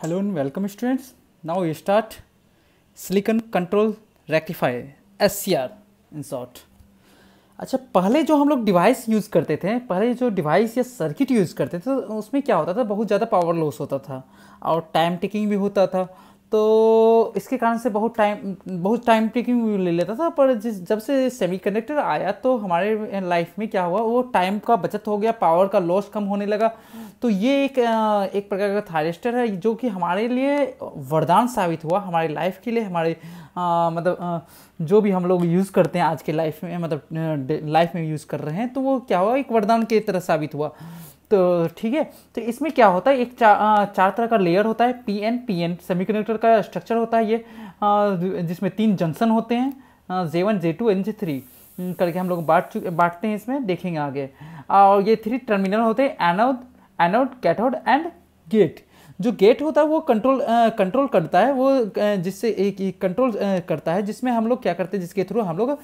Hello and welcome, students. Now we start Silicon Control Rectifier SCR in short. अच्छा पहले जो हम लोग डिवाइस यूज़ करते थे, पहले जो डिवाइस या सर्किट यूज़ करते थे तो उसमें क्या होता था बहुत ज़्यादा पावर लॉस होता था और टाइम टेकिंग भी होता था तो इसके कारण से बहुत टाइम बहुत टाइम टेकिंग भी ले लेता था, पर जिस, जब से सेमीकंडक्टर आया तो हमारे लाइफ में क्या हुआ वो टाइम का बचत हो गया पावर का लॉस कम होने लगा तो ये एक एक प्रकार का थायरिस्टर है जो कि हमारे लिए वरदान साबित हुआ हमारी लाइफ के लिए हमारे मतलब जो भी हम लोग यूज़ करते हैं आज के लाइफ में मतलब लाइफ में यूज़ कर रहे हैं तो वो क्या हुआ एक वरदान की तरह साबित हुआ। तो ठीक है तो इसमें क्या होता है एक चा, चार तरह का लेयर होता है P N P N semi semiconductor का स्ट्रक्चर होता है ये जिसमें तीन जंक्शन होते हैं J one J two N J three करके हम लोग बांट चुके बांटते हैं इसमें देखेंगे आगे। और ये थ्री टर्मिनल होते हैं anode anode cathode and gate जो गेट होता है वो कंट्रोल कंट्रोल करता है वो जिससे एक कंट्रोल करता है जिसमें हम लोग क्या करते हैं जिसके थ्रू हम लोग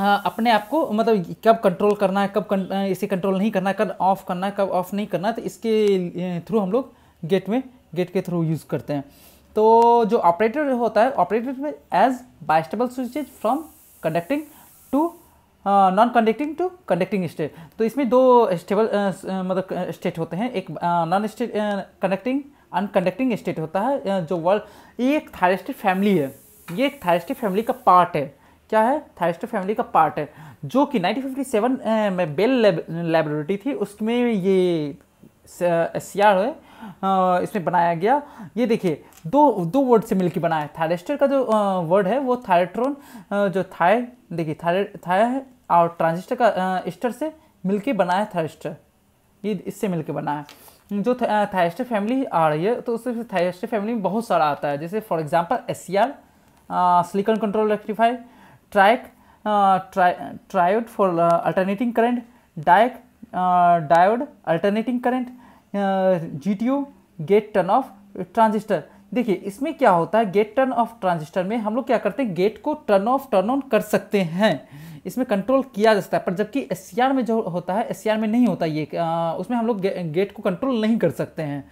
आ, अपने आप को मतलब कब कंट्रोल करना है कब कं, इसे कंट्रोल नहीं करना है कब ऑफ़ करना है कब ऑफ़ नहीं करना है तो इसके थ्रू हम लोग गेट में गेट के थ्रू यूज़ करते हैं। तो जो ऑपरेटर होता है ऑपरेटर में as bistable switches from conducting to non conducting to conducting state तो इसमें दो स्टेबल मतलब स्टेट होते हैं। एक non state conducting unconducting state होता है जो वर्ल्ड ये एक थायरेस्टिक फैमिली है। ये एक थायरिस्टिक फैमिली का पार्ट है। क्या है? थायरिस्टिक फैमिली का पार्ट है। जो कि 1957 में बेल लेबोरेटरी थी, उसमें ये, सी आर है। इसमें बनाया गया। ये देखिए, दो दो वर्ड से मिलकर बनाया थायरेस्टर का जो वर्ड है, वो थायरेट्रॉन जो थाय, देखिए, थाय थाय और ट्रांजिस्टर का स्टर से मिलके बना है थायरिस्टर ये इससे मिलके बना है जो थायरिस्टर फैमिली आ रही है तो उससे थायरिस्टर फैमिली में बहुत सारा आता है। जैसे for example S C R silicon control rectify track triode for alternating current diac diode alternating current G T gate turn off transistor देखिए इसमें क्या होता है गेट टर्न ऑफ़ ट्रांजिस्टर में हम लोग क्या करते हैं गेट को टर्न ऑफ़ टर्न ऑन कर सकते हैं। इसमें कंट्रोल किया जा सकता है पर जबकि एस में जो होता है एस में नहीं होता ये आ, उसमें हम लोग गे, गेट को कंट्रोल नहीं कर सकते हैं।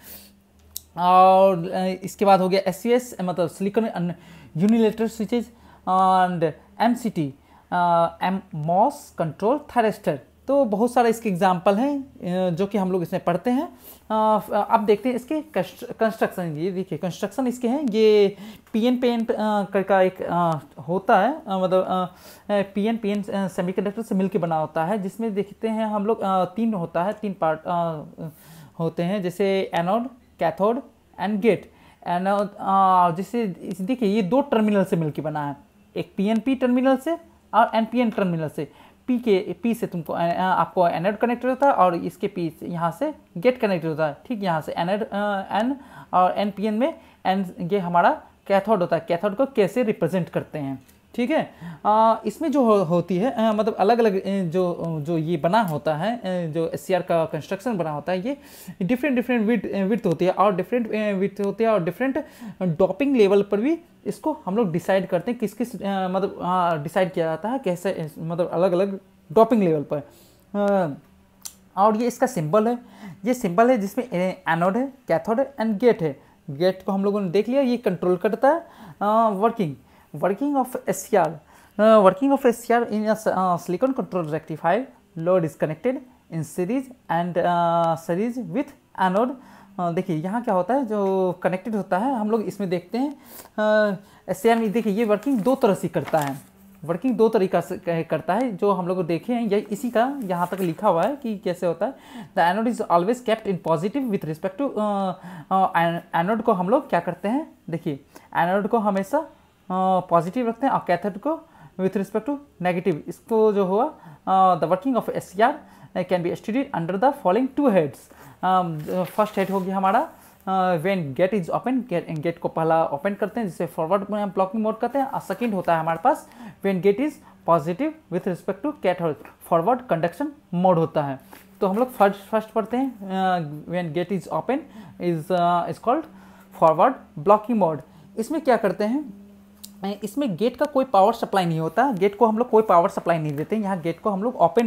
और इसके बाद हो गया एस मतलब silicon unilateral switches and M C T M MOS control thyristor तो बहुत सारे इसके एग्ज़ाम्पल हैं जो कि हम लोग इसमें पढ़ते हैं। अब देखते हैं इसके कंस्ट्रक्शन ये देखिए कंस्ट्रक्शन इसके हैं। ये पी एन पी एन का एक होता है मतलब P N P N semiconductor से मिलकर बना होता है, जिसमें देखते हैं हम लोग तीन होता है, तीन पार्ट होते हैं, जैसे anode cathode and gate anode जिससे देखिए, ये दो टर्मिनल से मिलकर बना है, एक पी एन पी टर्मिनल से और एन पी एन टर्मिनल से। पी के पी से तुमको आपको एनर्ड कनेक्टेड होता है और इसके पी से, यहाँ से गेट कनेक्टेड होता है। ठीक, यहाँ से एनर्ड एन और एन पी एन में एन ये हमारा कैथोड होता है। कैथोड को कैसे रिप्रेजेंट करते हैं? ठीक है? आ, इसमें जो हो, होती है आ, मतलब अलग अलग जो जो ये बना होता है जो एससीआर का कंस्ट्रक्शन बना होता है ये डिफरेंट डिफरेंट विथ विथ होती है और डिफरेंट विथ होती है और डिफरेंट डॉपिंग लेवल पर भी इसको हम लोग डिसाइड करते हैं किस किस आ, मतलब डिसाइड किया जाता है कैसे मतलब अलग अलग डॉपिंग लेवल पर। आ, और ये इसका सिंबल है। ये सिंबल है जिसमें एनोड है कैथोड है एंड गेट है। गेट को हम लोगों ने देख लिया ये कंट्रोल करता है working working of SCR uh, working of SCR in a uh, silicon control rectifier load is connected in series and uh, series with anode. Uh, देखिए यहाँ क्या होता है? जो कनेक्टेड होता है हम लोग इसमें देखते हैं एस uh, में देखिए ये वर्किंग दो तरह से करता है। वर्किंग दो तरीका से करता है जो हम लोग देखे हैं यही इसी का यहाँ तक लिखा हुआ है कि कैसे होता है। The anode is always kept in positive with respect to anode को हम लोग क्या करते हैं? देखिए एनोड को हमेशा पॉजिटिव रखते हैं और कैथोड को विथ रिस्पेक्ट टू नेगेटिव इसको जो हुआ the working of S C R can be studied under the following two heads first head हो गया हमारा when gate is open gate को पहला ओपन करते हैं, जिसे फॉरवर्ड में ब्लॉकिंग मोड करते हैं, और सेकेंड होता है हमारे पास when gate is positive with respect to cat cathode forward conduction mode होता है। तो हम लोग फ़र्स्ट फ़र्स्ट पढ़ते हैं when gate is open is is called forward blocking mode इसमें क्या करते हैं? इसमें गेट का कोई पावर सप्लाई नहीं होता। गेट को हम लोग कोई पावर सप्लाई नहीं देते। यहाँ गेट को हम लोग ओपन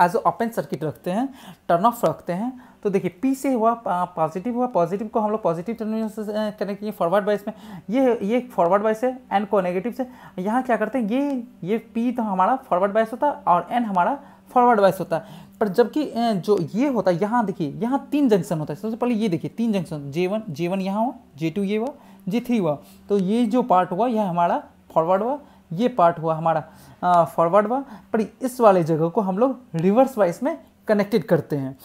एज ओपन सर्किट रखते हैं टर्न ऑफ़ रखते हैं। तो देखिए पी से हुआ पॉजिटिव हुआ पॉजिटिव को हम लोग पॉजिटिव टर्मिनल से कनेक्ट किए फॉरवर्ड बाइस में। ये ये फॉरवर्ड बाइस है एन को नेगेटिव से। यहाँ क्या करते हैं, ये ये पी तो हमारा फॉरवर्ड बाइस होता है और एन हमारा फॉरवर्ड बाइस होता। है पर जबकि जो ये होता है यहाँ देखिए, यहाँ तीन जंक्शन होता है। सबसे पहले ये देखिए, तीन junction J one J one यहाँ हुआ जे टू ये हुआ जे थ्री हुआ। तो ये जो पार्ट हुआ, यह हमारा फॉरवर्ड हुआ, ये पार्ट हुआ हमारा फॉरवर्ड हुआ। पर इस वाले जगह को हम लोग रिवर्स वाइज में कनेक्टेड करते हैं।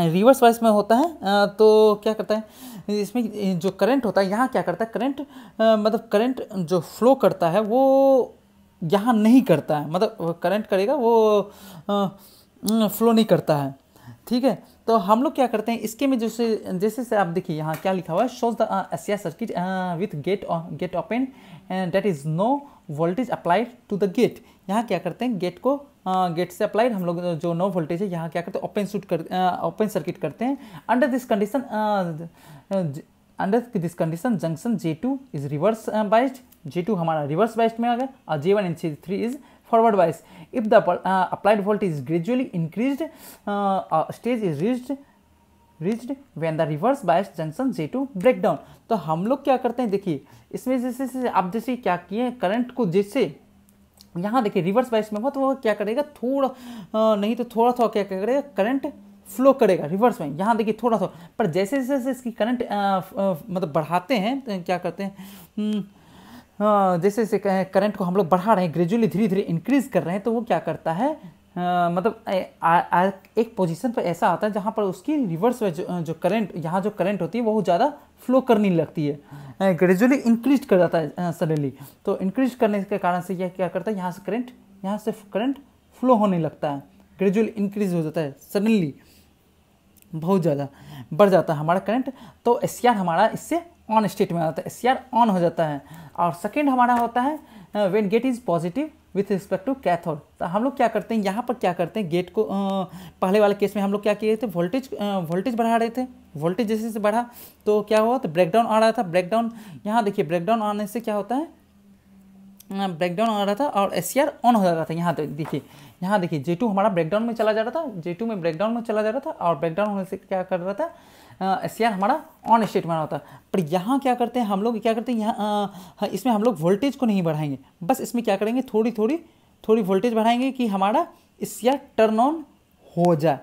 रिवर्स वाइज में होता है तो क्या करता है, इसमें जो करंट होता है, यहाँ क्या करता है करंट मतलब करंट जो फ्लो करता है, वो यहाँ नहीं करता है। मतलब करंट करेगा, वो फ्लो नहीं करता है। ठीक है? तो हम लोग क्या करते हैं इसके में जैसे जैसे से आप देखिए यहाँ क्या लिखा हुआ है? Shows the SCR circuit with gate gate open and that is no voltage applied to the gate यहाँ क्या करते हैं गेट को गेट uh, से अप्लाइड हम लोग जो नो वोल्टेज है यहाँ क्या करते हैं ओपन शूट कर ओपन uh, सर्किट करते हैं। Under this condition under this condition junction J two is reverse biased J two हमारा रिवर्स बाइस्ड में आ गया और J one and J three is forward wise if the uh, applied voltage is gradually increased uh, uh, stage is reached reached when the reverse bias junction J2 break down तो हम लोग क्या करते हैं? देखिए इसमें जैसे जैसे आप जैसे क्या किए करंट को जैसे यहाँ देखिए रिवर्स बाइस में हो तो वो क्या करेगा? थोड़ा नहीं तो थोड़ा थोड़ा क्या करेगा? करंट फ्लो करेगा रिवर्स में। यहाँ देखिए थोड़ा थोड़ा पर जैसे जैसे इसकी करंट मतलब बढ़ाते हैं तो क्या करते हैं? हम्म, हाँ, जैसे जैसे करंट को हम लोग बढ़ा रहे हैं ग्रेजुअली धीरे धीरे इंक्रीज कर रहे हैं तो वो क्या करता है? आ, मतलब आ, आ, एक पोजीशन पर ऐसा आता है जहाँ पर उसकी रिवर्स जो, जो करंट यहाँ जो करंट होती है वो ज़्यादा फ्लो करने लगती है। ग्रेजुअली इंक्रीज कर जाता है सडनली तो इंक्रीज करने के कारण से यह क्या करता है? यहाँ से करंट यहाँ से करंट फ्लो होने लगता है। ग्रेजुअली इंक्रीज हो जाता है सडनली बहुत ज़्यादा बढ़ जाता है हमारा करंट तो एस हमारा इससे ऑन स्टेट में आता है एस ऑन हो जाता है। और सेकेंड हमारा होता है when gate is positive with respect to cathode तो हम लोग क्या करते हैं यहाँ पर क्या करते हैं गेट को uh, पहले वाले केस में हम लोग क्या किए थे वोल्टेज वोल्टेज बढ़ा रहे थे। वोल्टेज जैसे जैसे बढ़ा तो क्या हुआ तो ब्रेकडाउन आ रहा था ब्रेकडाउन यहाँ देखिए ब्रेकडाउन आने से क्या होता है ब्रेकडाउन आ रहा था और एससीआर ऑन हो जा रहा था यहाँ देखिए यहाँ देखिए जे हमारा ब्रेकडाउन में चला जा रहा था जे में ब्रेकडाउन में चला जा रहा था और ब्रेकडाउन होने से क्या कर रहा था एस हमारा ऑन स्टेटमेंट होता है। पर यहाँ क्या करते हैं हम लोग? क्या करते हैं? यहाँ इसमें हम लोग वोल्टेज को नहीं बढ़ाएँगे। बस इसमें क्या करेंगे? थोड़ी थोड़ी थोड़ी वोल्टेज बढ़ाएँगे कि हमारा एस टर्न ऑन हो जाए।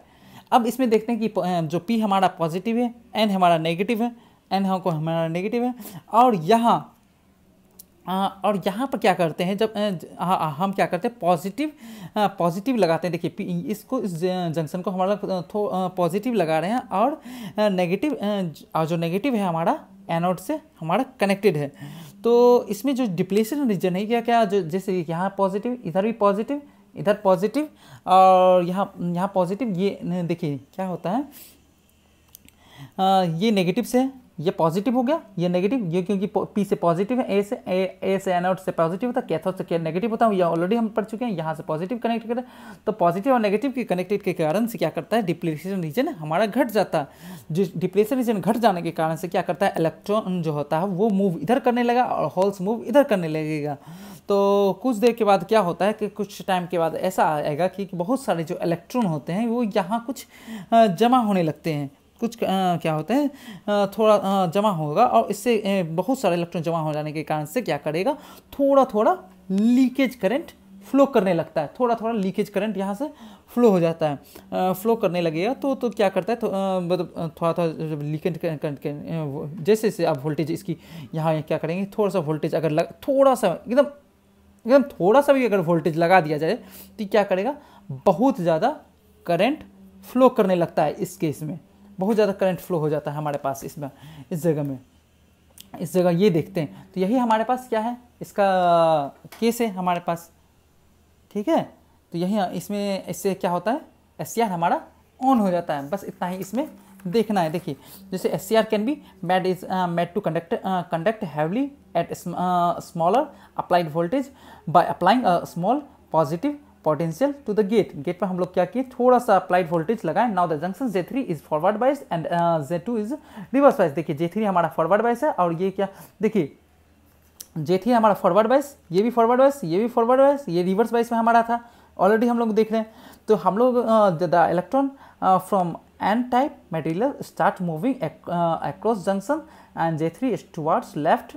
अब इसमें देखते हैं कि जो पी हमारा पॉजिटिव है एन हमारा नेगेटिव है एन हमको, हमारा नेगेटिव है। और यहाँ और यहाँ पर क्या करते हैं जब हम क्या करते हैं पॉजिटिव पॉजिटिव लगाते हैं। देखिए इसको इस जंक्शन को हमारा पॉजिटिव लगा रहे हैं और नेगेटिव जो नेगेटिव है हमारा एनोड से हमारा कनेक्टेड है। तो इसमें जो डिप्लेशन रीजन है क्या क्या जो जैसे यहाँ पॉजिटिव इधर भी पॉजिटिव इधर पॉजिटिव और यहाँ यहाँ पॉजिटिव ये देखिए क्या होता है आ, ये नेगेटिव से ये पॉजिटिव हो गया, ये नेगेटिव ये क्योंकि पी से पॉजिटिव है ए से ए ए से एनोड से पॉजिटिव होता है कैथोड से नेगेटिव होता है ये ऑलरेडी हम पढ़ चुके हैं, यहाँ से पॉजिटिव कनेक्ट करें तो पॉजिटिव और नेगेटिव के कनेक्टेड के कारण से क्या करता है डिप्लेशन रीजन हमारा घट जाता है। जो डिप्लेशन रीजन घट जाने के कारण से क्या करता है इलेक्ट्रॉन जो होता है, वो मूव इधर करने लगा और होल्स मूव इधर करने लगेगा। तो कुछ देर के बाद क्या होता है कि कुछ टाइम के बाद ऐसा आएगा कि बहुत सारे जो इलेक्ट्रॉन होते हैं, वो यहाँ कुछ जमा होने लगते हैं। कुछ आ, क्या होते हैं थोड़ा आ, जमा होगा और इससे बहुत सारे इलेक्ट्रॉन जमा हो जाने के कारण से क्या करेगा थोड़ा थोड़ा लीकेज करंट फ्लो करने लगता है। थोड़ा थोड़ा लीकेज करंट यहाँ से फ्लो हो जाता है। फ्लो करने लगेगा तो तो क्या करता है तो मतलब थोड़ा थोड़ा जब लीकेज करंट जैसे जैसे आप वोल्टेज इसकी यहाँ क्या करेंगे थोड़ा सा वोल्टेज अगर लग थोड़ा सा एकदम एकदम थोड़ा सा भी अगर वोल्टेज लगा दिया जाए तो क्या करेगा बहुत ज़्यादा करंट फ्लो करने लगता है इस केस में। बहुत ज़्यादा करंट फ्लो हो जाता है हमारे पास इसमें इस जगह में। इस जगह ये देखते हैं। तो यही हमारे पास क्या है? इसका केस है हमारे पास। ठीक है? तो यही इसमें, इससे क्या होता है? एस हमारा ऑन हो जाता है। बस इतना ही इसमें देखना है। देखिए, जैसे S C R can be made is made to conduct conduct heavily at smaller applied voltage by applying small positive potential to the gate gate पर हम लोग क्या किए? थोड़ा सा अप्लाइड वोल्टेज लगाए now the junction J three is forward bias and J two is reverse bias देखिए जे three हमारा फॉरवर्ड बाइस है और ये क्या? देखिए जे थ्री हमारा फॉरवर्ड बाइस ये भी फॉरवर्ड बाइस ये भी फॉरवर्ड बाइस ये रिवर्स बाइस में हमारा था। ऑलरेडी हम लोग देख रहे हैं। तो हम लोग the electron from N type material start moving across junction and J three is towards left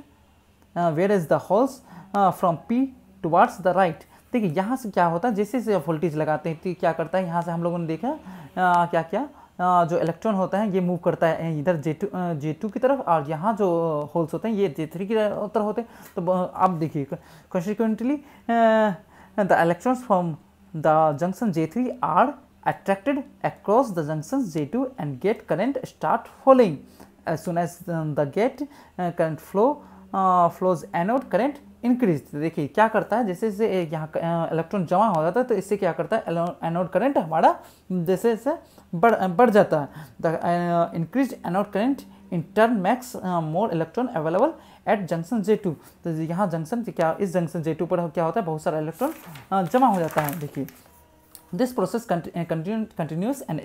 where is the holes from P towards the right देखिए यहाँ से क्या होता है जैसे जैसे वोल्टेज लगाते हैं तो क्या करता है यहाँ से हम लोगों ने देखा आ, क्या क्या आ, जो इलेक्ट्रॉन होता है ये मूव करता है इधर जे टू जे टू की तरफ़ और यहाँ जो होल्स होते हैं ये जे थ्री की तरफ़ होते हैं। तो अब देखिए consequently the electrons from the junction J three are across the junctions J2 and gate current start flowing. As soon as the gate uh, current flow uh, flows anode current increase देखिए, क्या करता है? जैसे जैसे यहाँ electron जमा हो जाता है तो इससे क्या करता है? एनोड करंट हमारा जैसे जैसे बढ़ बढ़ जाता है। The increase anode current in turn makes more electron available at junction J two तो यहाँ जंक्शन क्या, इस जंक्शन जे टू पर क्या होता है? बहुत सारा इलेक्ट्रॉन जमा हो जाता है। देखिए this process continues and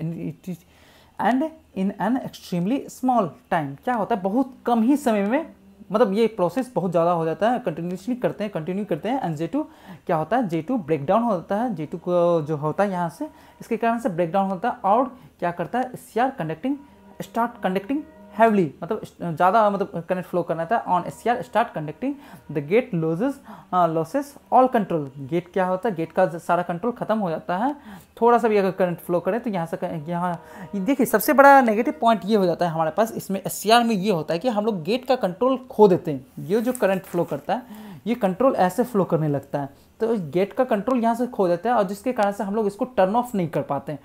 and in an extremely small time क्या होता है? बहुत कम ही समय में मतलब ये प्रोसेस बहुत ज़्यादा हो जाता है कंटिन्यूसली करते हैं कंटिन्यू करते हैं एंड जे टू क्या होता है? जे टू ब्रेक डाउन हो जाता है जे टू जो होता है यहाँ से, इसके कारण से ब्रेक डाउन होता है, और क्या करता है? C R conducting start conducting heavily मतलब ज़्यादा मतलब करंट फ्लो करना था on S start conducting the gate losses losses all control gate क्या होता है? गेट का सारा कंट्रोल खत्म हो जाता है। थोड़ा सा भी अगर करंट फ्लो करें तो यहाँ से यहाँ देखिए, सबसे बड़ा नेगेटिव पॉइंट ये हो जाता है हमारे पास। इसमें एस में ये होता है कि हम लोग गेट का कंट्रोल खो देते हैं। ये जो करंट फ्लो करता है, ये कंट्रोल ऐसे फ्लो करने लगता है। तो गेट का कंट्रोल यहाँ से खो देता है, और जिसके कारण से हम लोग इसको टर्न ऑफ़ नहीं कर पाते हैं।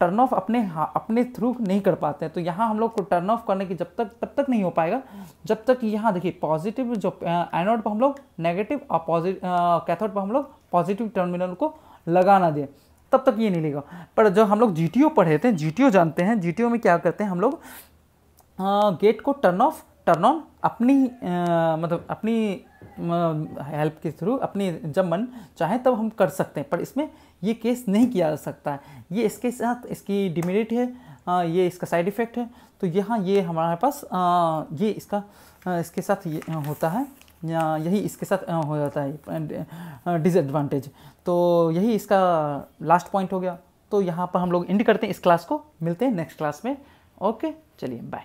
टर्न ऑफ़ अपने अपने थ्रू नहीं कर पाते हैं। तो यहाँ हम लोग को टर्न ऑफ़ करने की जब तक तब तक नहीं हो पाएगा। जब तक यहाँ देखिए पॉजिटिव जो एनोड पर हम लोग नेगेटिव और पॉजिटिव कैथोड पर हम लोग पॉजिटिव टर्मिनल को लगा ना दें तब तक ये नहीं लेगा। पर जो हम लोग जीटीओ पढ़े थे जीटीओ जानते हैं जी में क्या करते हैं हम लोग? गेट को टर्न ऑफ़ टर्न ऑन अपनी आ, मतलब अपनी हेल्प के थ्रू अपनी जब मन चाहे तब हम कर सकते हैं पर इसमें ये केस नहीं किया जा सकता है। ये इसके साथ इसकी डिमेरिट है आ, ये इसका साइड इफ़ेक्ट है तो यहाँ ये हमारे पास आ, ये इसका आ, इसके साथ ये होता है या यही इसके साथ हो जाता है डिसएडवांटेज तो यही इसका लास्ट पॉइंट हो गया। तो यहाँ पर हम लोग इंड करते हैं इस क्लास को मिलते हैं नेक्स्ट क्लास में। ओके चलिए बाय